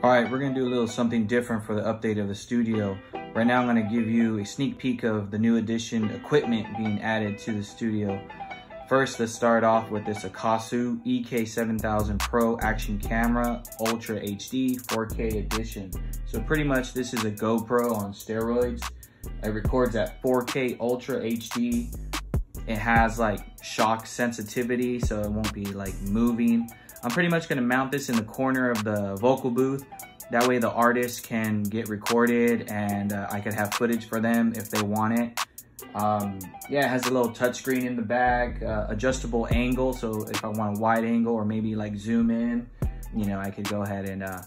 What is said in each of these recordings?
All right, we're gonna do a little something different for the update of the studio. Right now, I'm gonna give you a sneak peek of the new edition equipment being added to the studio. First, let's start off with this Akaso EK7000 Pro action camera, Ultra HD 4K edition. So pretty much this is a GoPro on steroids. It records at 4K Ultra HD. It has like shock sensitivity, so it won't be like moving. I'm pretty much gonna mount this in the corner of the vocal booth. That way the artist can get recorded and uh, I could have footage for them if they want it. Um, yeah, it has a little touchscreen in the back, uh, adjustable angle. So if I want a wide angle or maybe like zoom in, you know, I could go ahead and uh,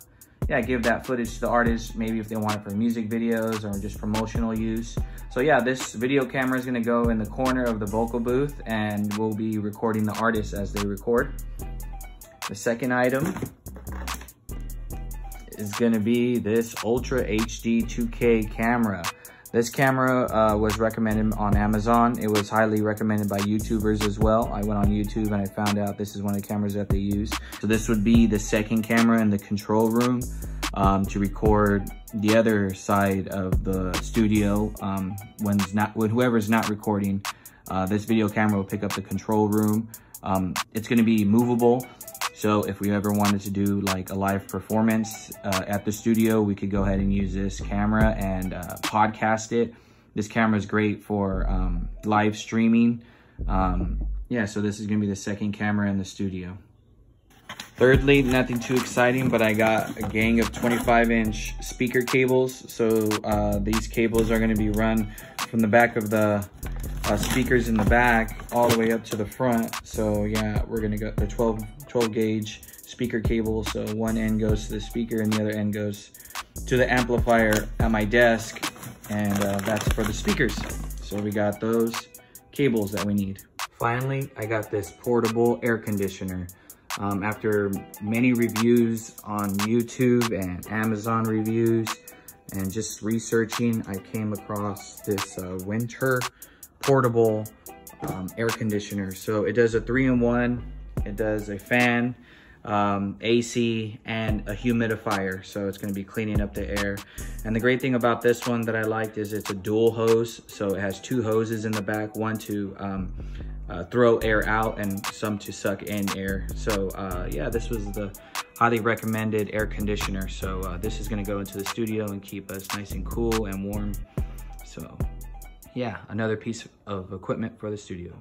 yeah, give that footage to the artist, maybe if they want it for music videos or just promotional use. So yeah, this video camera is gonna go in the corner of the vocal booth and we'll be recording the artists as they record. The second item is gonna be this Ultra HD 2K camera. This camera uh, was recommended on Amazon. It was highly recommended by YouTubers as well. I went on YouTube and I found out this is one of the cameras that they use. So this would be the second camera in the control room um, to record the other side of the studio um, when, not, when whoever's not recording. Uh, this video camera will pick up the control room. Um, it's gonna be movable. So if we ever wanted to do like a live performance uh, at the studio, we could go ahead and use this camera and uh, podcast it. This camera is great for um, live streaming. Um, yeah, so this is gonna be the second camera in the studio. Thirdly, nothing too exciting, but I got a gang of 25 inch speaker cables. So uh, these cables are gonna be run from the back of the uh, speakers in the back all the way up to the front. So yeah, we're gonna go the 12, 12 gauge speaker cable. So one end goes to the speaker and the other end goes to the amplifier at my desk. And uh, that's for the speakers. So we got those cables that we need. Finally, I got this portable air conditioner. Um, after many reviews on YouTube and Amazon reviews and just researching, I came across this uh, Whynter portable um, air conditioner. So it does a three-in-one. It does a fan, um, AC, and a humidifier. So it's gonna be cleaning up the air. And the great thing about this one that I liked is it's a dual hose. So it has two hoses in the back, one to um, uh, throw air out and some to suck in air. So uh, yeah, this was the highly recommended air conditioner. So uh, this is gonna go into the studio and keep us nice and cool and warm. So yeah, another piece of equipment for the studio.